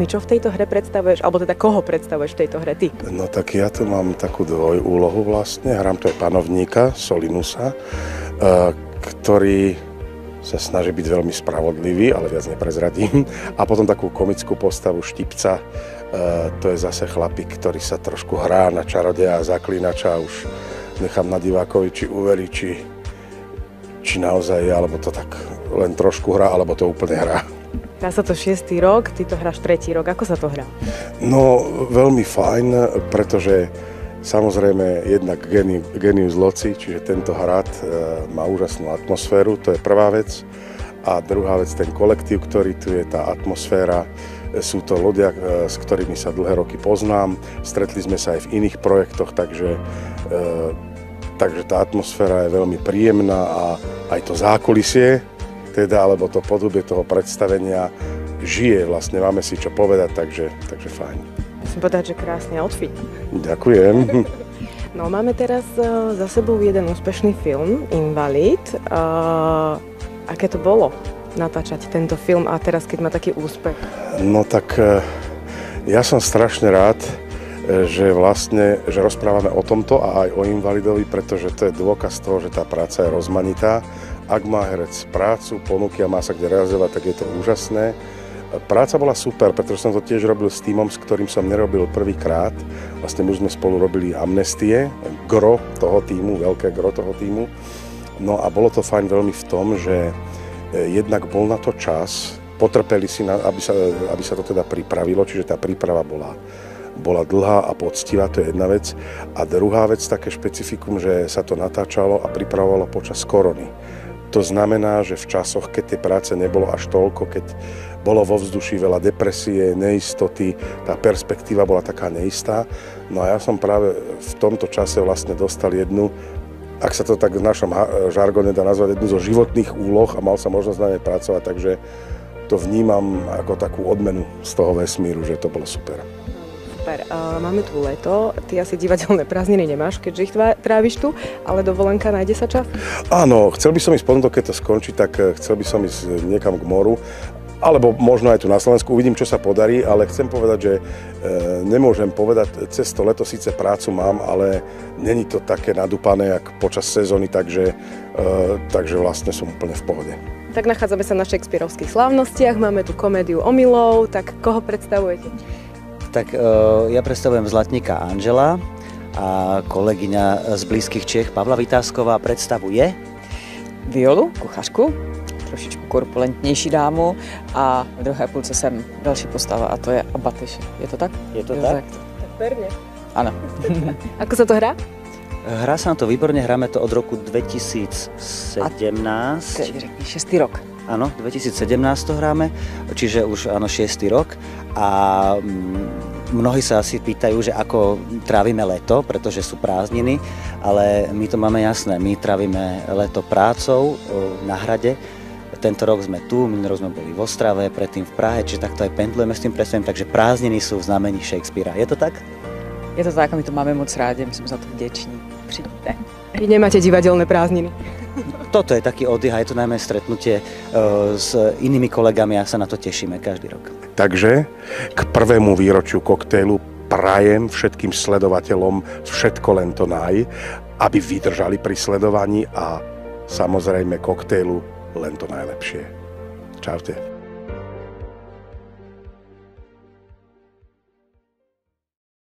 mi, čo v tejto hre predstavuješ, alebo teda koho predstavuješ v tejto hre ty? No tak ja tu mám takú dvojúlohu vlastne. Hrám tu aj panovníka Solinusa, eh, ktorý sa snaží byť veľmi spravodlivý, ale viac neprezradím. A potom takú komickú postavu Štipca, Eh, to je zase chlapík, ktorý sa trošku hrá na čarodeja a zaklínača. Už nechám na divákovi, či uverí, či, či naozaj alebo to tak len trošku hrá, alebo to úplne hrá. Hrá sa to šiestý rok, ty to hráš tretí rok. Ako sa to hrá? No, veľmi fajn, pretože samozrejme jednak genius loci, čiže tento hrad e, má úžasnú atmosféru, to je prvá vec. A druhá vec, ten kolektív, ktorý tu je, tá atmosféra, sú to ľudia, e, s ktorými sa dlhé roky poznám. Stretli sme sa aj v iných projektoch, takže, e, takže tá atmosféra je veľmi príjemná a aj to zákulisie, teda, alebo to podobie toho predstavenia žije vlastne, máme si čo povedať, takže, takže fajn. Musím povedať, že krásny outfit. Ďakujem. No máme teraz e, za sebou jeden úspešný film, Invalid. Uh, aké to bolo? natáčať tento film a teraz, keď má taký úspech? No tak e, ja som strašne rád, že vlastne, že rozprávame o tomto a aj o invalidovi, pretože to je dôkaz toho, že tá práca je rozmanitá. Ak má herec prácu, ponuky a má sa kde realizovať, tak je to úžasné. Práca bola super, pretože som to tiež robil s týmom, s ktorým som nerobil prvýkrát. Vlastne my sme spolu robili amnestie, gro toho týmu, veľké gro toho týmu. No a bolo to fajn veľmi v tom, že E, jednak bol na to čas, potrpeli si, na, aby, sa, aby sa to teda pripravilo, čiže tá príprava bola, bola dlhá a poctivá, to je jedna vec. A druhá vec, také špecifikum, že sa to natáčalo a pripravovalo počas korony. To znamená, že v časoch, keď tej práce nebolo až toľko, keď bolo vo vzduši veľa depresie, neistoty, tá perspektíva bola taká neistá. No a ja som práve v tomto čase vlastne dostal jednu ak sa to tak v našom žargone dá nazvať, jednu zo životných úloh a mal sa možnosť na nej pracovať, takže to vnímam ako takú odmenu z toho vesmíru, že to bolo super. Super. Máme tu leto, ty asi divadelné prázdniny nemáš, keďže ich tráviš tu, ale dovolenka nájde sa čas? Áno, chcel by som ísť potom, keď to skončí, tak eh, chcel by som ísť niekam k moru alebo možno aj tu na Slovensku, uvidím, čo sa podarí, ale chcem povedať, že e, nemôžem povedať, cez to leto síce prácu mám, ale není to také nadúpané, jak počas sezóny, takže, e, takže vlastne som úplne v pohode. Tak nachádzame sa na Shakespeareovských slávnostiach, máme tu komédiu Omilov, tak koho predstavujete? Tak e, ja predstavujem Zlatníka Angela a kolegyňa z blízkych Čech Pavla Vytázková predstavuje Violu, kuchařku, trošičku korpulentnější dámu a v druhé půlce jsem další postava a to je Abatyš. Je to tak? Je to je tak? tak? Pevne. Áno. Ako sa to hrá? Hrá sa na to výborne, hráme to od roku 2017. Keď řekni, šestý rok. Áno, 2017 to hráme, čiže už áno, šiestý rok a mm, mnohí sa asi pýtajú, že ako trávime leto, pretože sú prázdniny, ale my to máme jasné, my trávime leto prácou na hrade, tento rok sme tu, minulý rok sme boli v Ostrave, predtým v Prahe, čiže takto aj pendlujeme s tým predstavím, takže prázdniny sú v znamení Shakespearea. Je to tak? Je to tak, my to máme moc rádi, my sme za to vdeční. Príďte. Vy nemáte divadelné prázdniny. Toto je taký oddych a je to najmä stretnutie uh, s inými kolegami a sa na to tešíme každý rok. Takže k prvému výročiu koktejlu prajem všetkým sledovateľom všetko len to naj, aby vydržali pri sledovaní a samozrejme koktejlu len to najlepšie. Čaute.